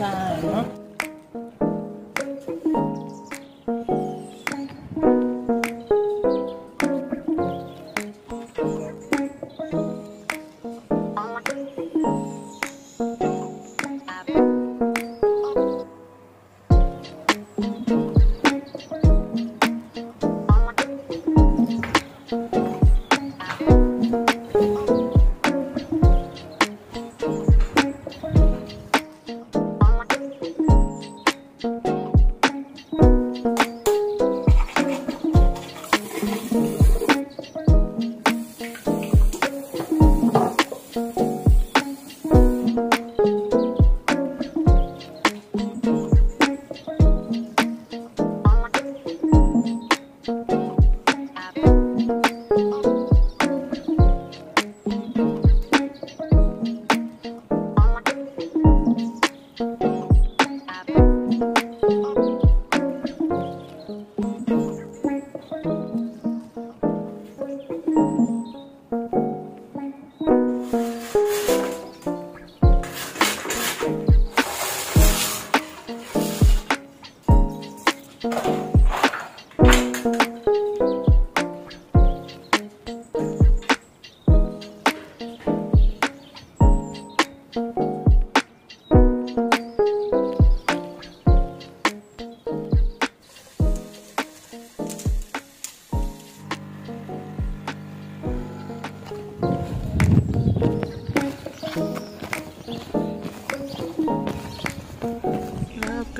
time.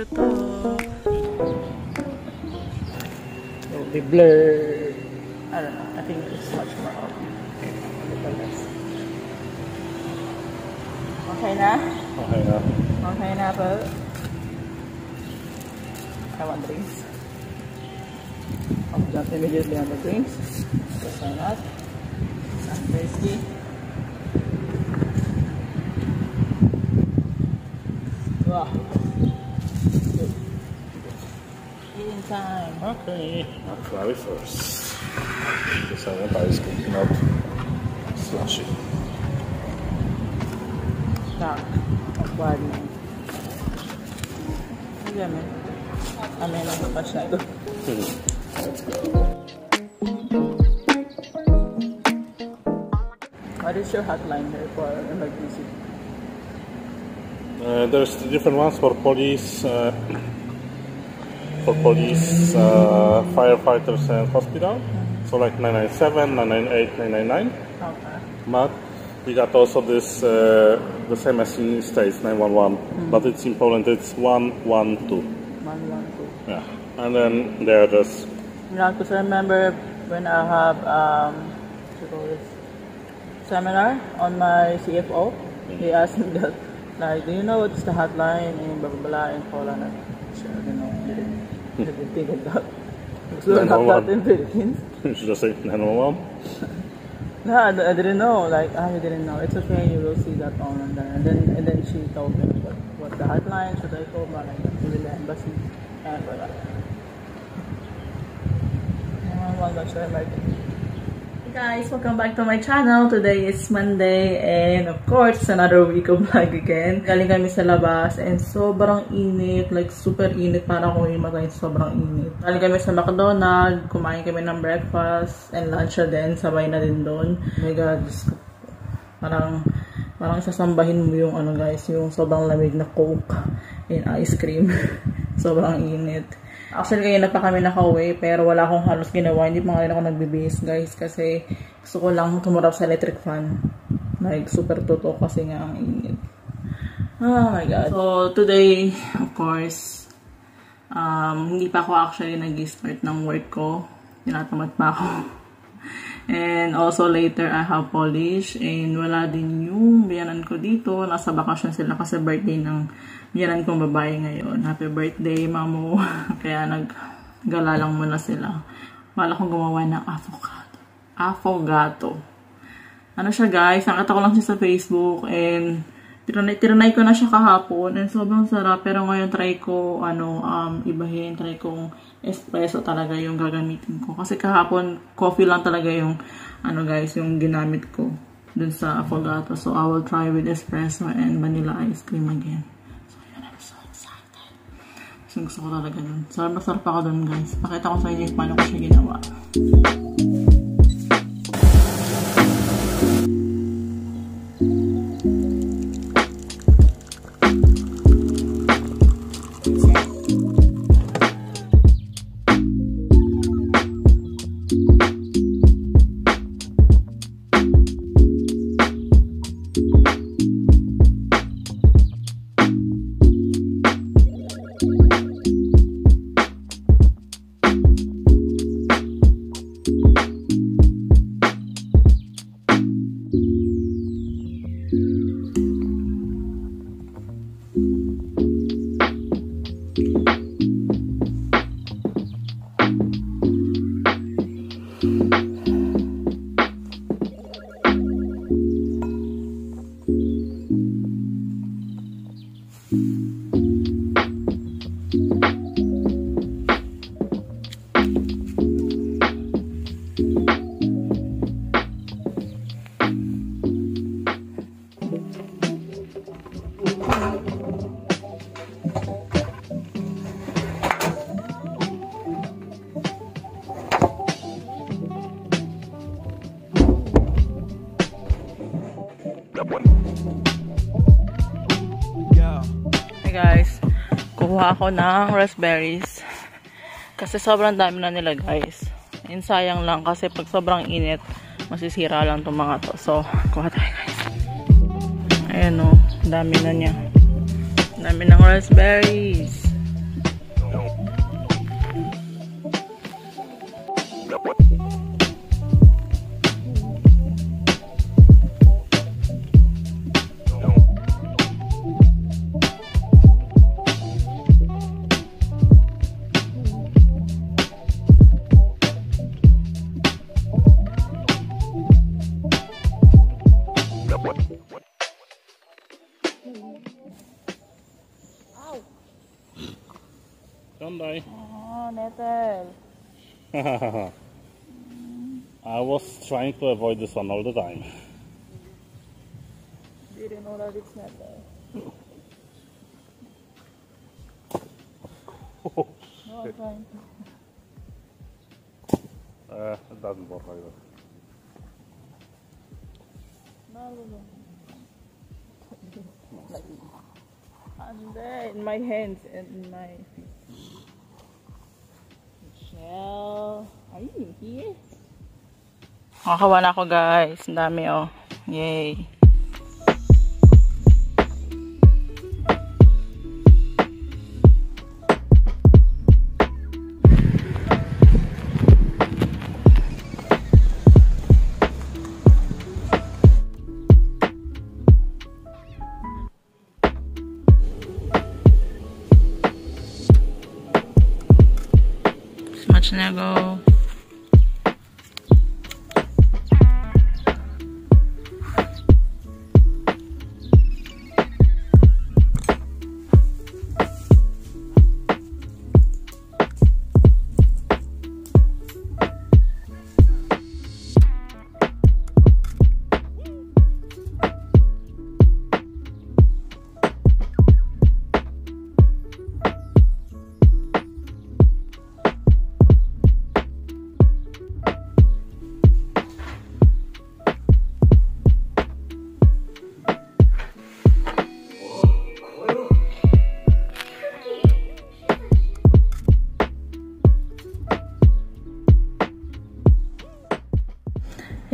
Huh? Look. It'll be blurred. I don't know. I think it's much more obvious. Look at this. Okay na? Okay na. Okay na po. I want drinks. I'll jump immediately on the drinks. Because why not? I'm thirsty. Wow. Time. Okay. I'll try it first. Because I want ice cream, not slushy. Tak. Dokładnie. Idziemy. A my na wypacznego. Let's go. What is your hotline here for emergency? Uh, there's different ones for police, uh, for police, uh, firefighters, and hospital. So like 997, 998, 999. Okay. But we got also this, uh, the same as in States, 911. But it's in Poland, it's 112. One, one, two. Yeah. And then just, Yeah, because I remember when I have um, what you call this seminar on my CFO, he asked me that, like, do you know what's the hotline in blah blah blah in Poland? And sure, know. Didn't, didn't think of that. Because we don't have that in Philippines. you should just say 911. No, I, I didn't know. Like, I didn't know. It's okay. You will see that on and then and then and then she told me what what the hotline should I call my like to the embassy and wala. Oh my gosh, I'm like. Hey guys, welcome back to my channel. Today is Monday and of course, another week of vlog again. Galing kami sa labas and sobrang init, like super init para akong imatay sobrang init. Galing kami sa McDonald's, kumain kami ng breakfast and lunch na din, sabay na din doon. Oh my god, Diyos ko. parang parang sasambahin mo yung ano guys, yung sobrang lamig na coke and ice cream. sobrang init. Actually, kanina pa kami nakauwi, pero wala akong halos ginawa. Hindi pa nga rin ako nagbibihis, guys, kasi gusto ko lang tumurap sa electric fan. Like, super tutok kasi nga ang init. Oh my God. So, today, of course, um, hindi pa ako actually nag-start ng work ko. Tinatamad pa ako. And also later, I have polish. And wala din yung biyanan ko dito. Nasa bakasyon sila kasi birthday ng biyanan kong babae ngayon. Happy birthday, mamo. Kaya naggala lang muna sila. Wala kong gumawa ng avocado. Affogato. Ano siya guys, nakita ko lang siya sa Facebook and tiranay, tiranay ko na siya kahapon and sobrang sarap pero ngayon try ko ano um ibahin try kong espresso talaga yung gagamitin ko kasi kahapon coffee lang talaga yung ano guys yung ginamit ko dun sa affogato so I will try with espresso and vanilla ice cream again so I'm so Kasi gusto ko talaga nun. Sarap na sarap ako dun guys. Pakita ko sa inyo paano ko siya ginawa. Hey kuha ako ng raspberries. Kasi sobrang dami na nila guys. And sayang lang kasi pag sobrang init, masisira lang itong mga to. So, kuha tayo guys. Ayan o, dami na niya. Dami ng raspberries. I was trying to avoid this one all the time. Didn't know that it's nettle. Oh, No, I'm trying. uh, it doesn't work like that. No, no, no. And then, in my hands and in my. Shell. Are you here? Nakakawa na ako guys. Ang dami oh. Yay. much and I go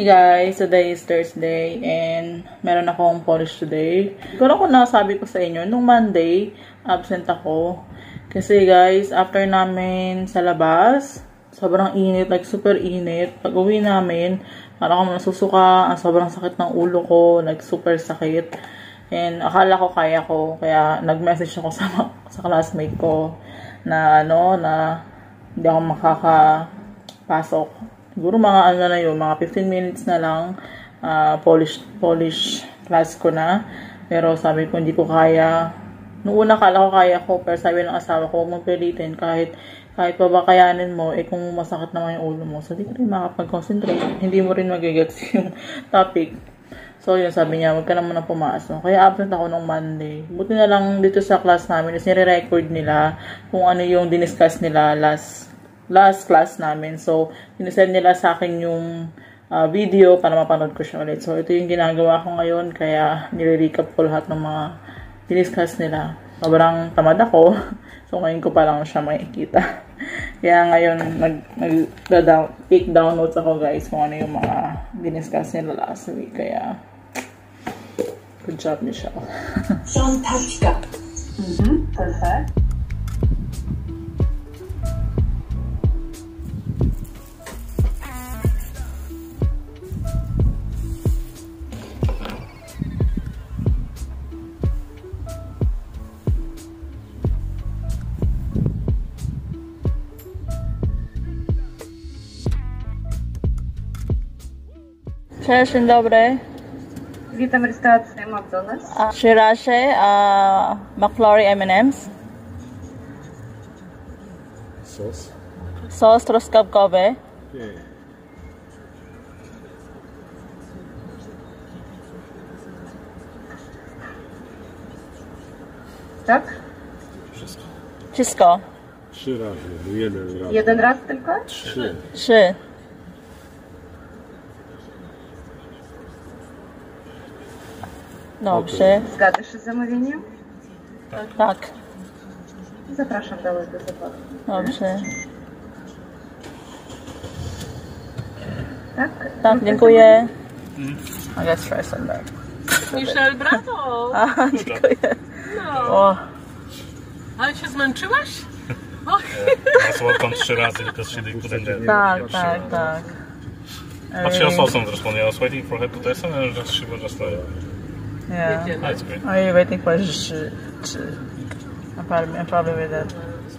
guys, today is Thursday and meron akong polish today. Siguro ko nasabi ko sa inyo, nung Monday, absent ako. Kasi guys, after namin sa labas, sobrang init, like super init. Pag uwi namin, parang ako nasusuka, ang sobrang sakit ng ulo ko, like super sakit. And akala ko kaya ko, kaya nag-message ako sa, sa classmate ko na ano, na hindi ako makakapasok siguro mga ano na yun, mga 15 minutes na lang uh, polish, polish class ko na. Pero sabi ko, hindi ko kaya. Noong una kala ko kaya ko, pero sabi ng asawa ko, huwag magpilitin kahit kahit pa mo, eh kung masakit naman yung ulo mo, so di ka rin makapag-concentrate. Hindi mo rin magigets yung topic. So, yun, sabi niya, wag ka naman na pumasok. Kaya absent ako nung Monday. Buti na lang dito sa class namin is nire-record nila kung ano yung diniscuss nila last last class namin. So, sinesend nila sa akin yung uh, video para mapanood ko siya ulit. So, ito yung ginagawa ko ngayon. Kaya, nire-recap ko lahat ng mga diniscuss nila. Sobrang tamad ako. So, ngayon ko pa lang siya makikita. Kaya ngayon, nag, nag down, take down notes ako guys kung ano yung mga diniscuss nila last week. Kaya, good job, Michelle. Fantastica. Mhm, perfect. Cześć, dzień dobry. Witam restaurację McDonald's. Uh, Shirashi, McFlurry M&M's, Sauce? sos truskawkowy, Yeah. Tak? Wszystko. wszystko. Trzy razy, jeden raz. Jeden raz tylko? Trzy. Trzy. Dobrze, Zgadzasz się z zamówieniem? tak, Zapraszam do do zawodu. dobrze. Tak? Tak, dziękuję. I guess try some there. Michelle, brawo! A, dziękuję. No. O, Ale się zmęczyłaś? That's welcome trzy razy because she did couldn't get tak, tak, tak. But she also wasn't responding. I was waiting for her to test and she was just like, Yeah. that's great. Are you waiting for Shi? Shi. I'm probably, I'm probably with it.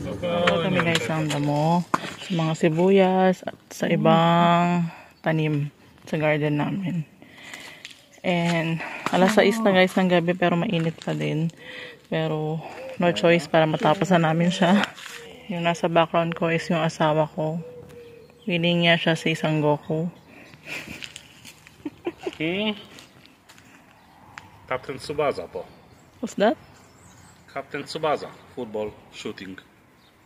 Ito kami guys ang damo sa mga sibuyas at sa ibang tanim sa garden namin. And alas 6 na guys ng gabi pero mainit pa din. Pero no choice para matapos na namin siya. Yung nasa background ko is yung asawa ko. Willing niya siya sa isang Goku. Hmm? Captain Tsubasa po. What's that? Captain Tsubasa. Football, shooting.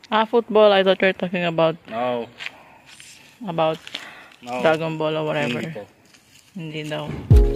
Ah, football. I thought you were talking about No, about no. Dragon Ball or whatever. Hindi po. Hindi daw.